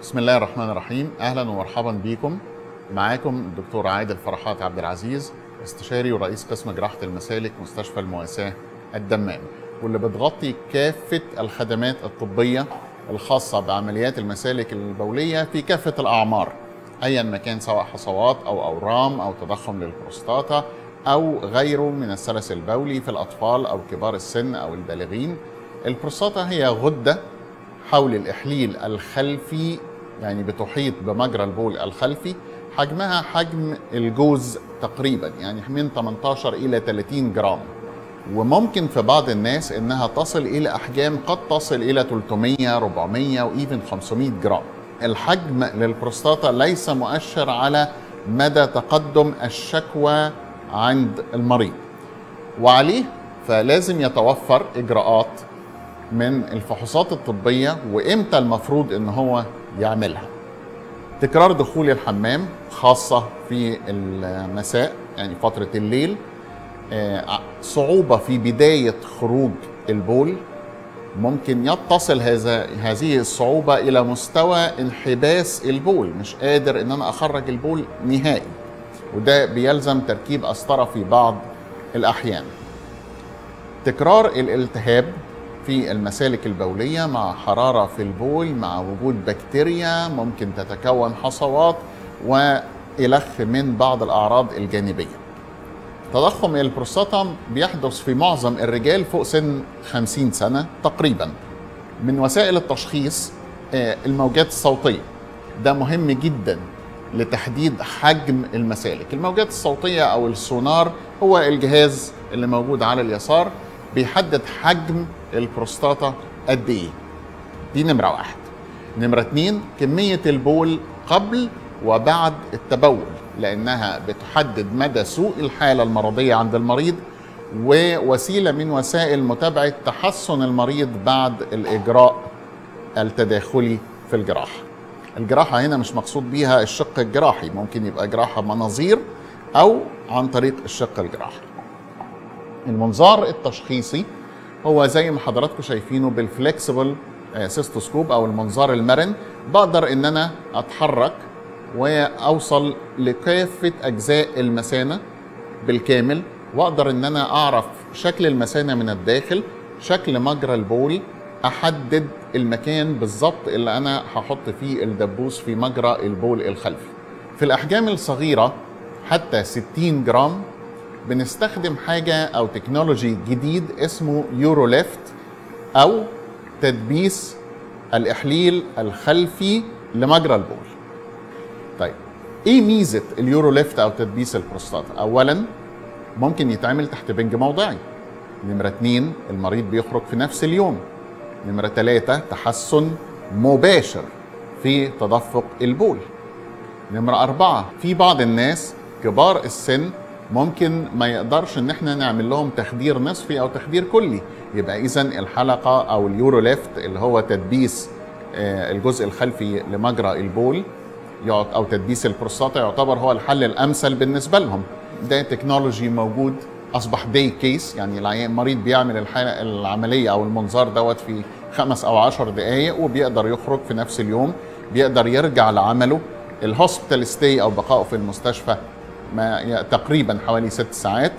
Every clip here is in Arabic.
بسم الله الرحمن الرحيم. أهلا ومرحبا بكم. معاكم الدكتور عادل فرحات عبد العزيز استشاري ورئيس قسم جراحة المسالك مستشفى المواساة الدمام واللي بتغطي كافة الخدمات الطبية الخاصة بعمليات المسالك البولية في كافة الأعمار ايا ما كان سواء حصوات أو أورام أو تضخم للبروستاتا أو غيره من السلس البولي في الأطفال أو كبار السن أو البالغين. البروستاتا هي غدة حول الإحليل الخلفي يعني بتحيط بمجرى البول الخلفي حجمها حجم الجوز تقريبا يعني من 18 إلى 30 جرام. وممكن في بعض الناس إنها تصل إلى أحجام قد تصل إلى 300 400 و even 500 جرام. الحجم للبروستاتا ليس مؤشر على مدى تقدم الشكوى عند المريض. وعليه فلازم يتوفر إجراءات من الفحوصات الطبية وإمتى المفروض إن هو يعملها. تكرار دخول الحمام خاصة في المساء يعني فترة الليل. آه، صعوبة في بداية خروج البول. ممكن يتصل هذا هذه الصعوبة إلى مستوى انحباس البول. مش قادر إن أنا أخرج البول نهائي. وده بيلزم تركيب قسطرة في بعض الأحيان. تكرار الالتهاب. في المسالك البولية مع حرارة في البول مع وجود بكتيريا ممكن تتكون حصوات وإلخ من بعض الأعراض الجانبية. تضخم البروستاتا بيحدث في معظم الرجال فوق سن 50 سنة تقريبا. من وسائل التشخيص آه، الموجات الصوتية. ده مهم جدا لتحديد حجم المسالك. الموجات الصوتية أو السونار هو الجهاز اللي موجود على اليسار. بيحدد حجم البروستاتا قد إيه. دي نمرة واحد. نمرة اتنين كمية البول قبل وبعد التبول لأنها بتحدد مدى سوء الحالة المرضية عند المريض ووسيلة من وسائل متابعة تحسن المريض بعد الإجراء التداخلي في الجراحة. الجراحة هنا مش مقصود بيها الشق الجراحي ممكن يبقى جراحة مناظير أو عن طريق الشق الجراحي. المنظار التشخيصي هو زي ما حضراتكم شايفينه بال flexible cystoscope أو المنظار المرن. بقدر إن أنا أتحرك وأوصل لكافة أجزاء المثانه بالكامل. وأقدر إن أنا أعرف شكل المثانه من الداخل شكل مجرى البول أحدد المكان بالظبط اللي أنا هحط فيه الدبوس في مجرى البول الخلفي. في الأحجام الصغيرة حتى 60 جرام بنستخدم حاجة أو technology جديد اسمه UroLift أو تدبيس الإحليل الخلفي لمجرى البول. طيب إيه ميزة ال UroLift أو تدبيس البروستاتا؟ أولا ممكن يتعمل تحت بنج موضعي. نمرة اتنين المريض بيخرج في نفس اليوم. نمرة ثلاثة تحسن مباشر في تدفق البول. نمرة أربعة في بعض الناس كبار السن ممكن ما يقدرش إن إحنا نعمل لهم تخدير نصفي أو تخدير كلي. يبقى اذا الحلقة أو ال UroLift اللي هو تدبيس آه، الجزء الخلفي لمجرى البول أو تدبيس البروستاتا يعتبر هو الحل الأمثل بالنسبة لهم. ده technology موجود أصبح day case يعني المريض بيعمل العملية أو المنظار دوت في خمس أو عشر دقائق وبيقدر يخرج في نفس اليوم بيقدر يرجع لعمله. ال hospital stay أو بقائه في المستشفى ما تقريبا حوالي ست ساعات.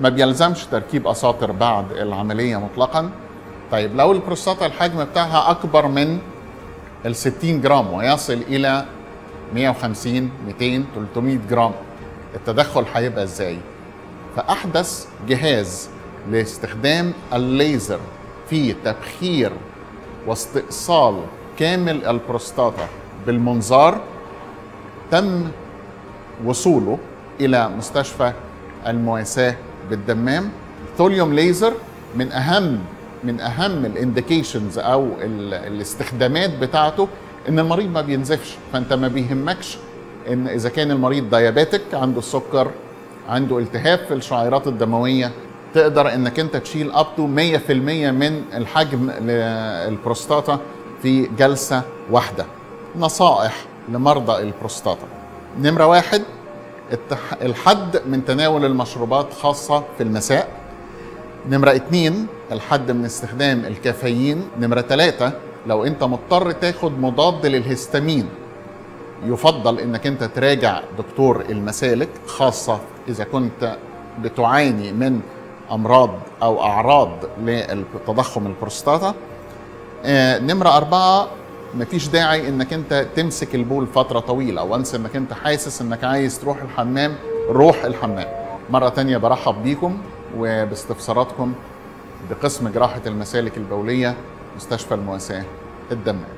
ما بيلزمش تركيب قساطر بعد العملية مطلقا. طيب لو البروستاتا الحجم بتاعها أكبر من ال 60 جرام ويصل إلى 150 200 300 جرام التدخل هيبقى إزاي؟ فأحدث جهاز لاستخدام الليزر في تبخير واستئصال كامل البروستاتا بالمنظار تم وصوله إلى مستشفى المواساة بالدمام. Thulium laser من اهم من أهم ال indications أو ال- الاستخدامات بتاعته إن المريض ما بينزفش. فأنت ما بيهمكش إن إذا كان المريض diabetic عنده السكر عنده التهاب في الشعيرات الدموية تقدر إنك أنت تشيل up to 100% من الحجم للبروستاتا في جلسة واحدة. نصائح لمرضى البروستاتا. نمرة واحد الحد من تناول المشروبات خاصة في المساء. نمرة اتنين الحد من استخدام الكافيين. نمرة ثلاثة لو انت مضطر تاخد مضاد للهستامين يفضل انك انت تراجع دكتور المسالك خاصة إذا كنت بتعاني من أمراض أو أعراض لتضخم البروستاتا. آه، نمرة أربعة مفيش داعي إنك أنت تمسك البول فترة طويلة once إنك أنت حاسس إنك عايز تروح الحمام روح الحمام. مرة تانية برحب بيكم وباستفساراتكم بقسم جراحة المسالك البولية مستشفى المواساة الدمام.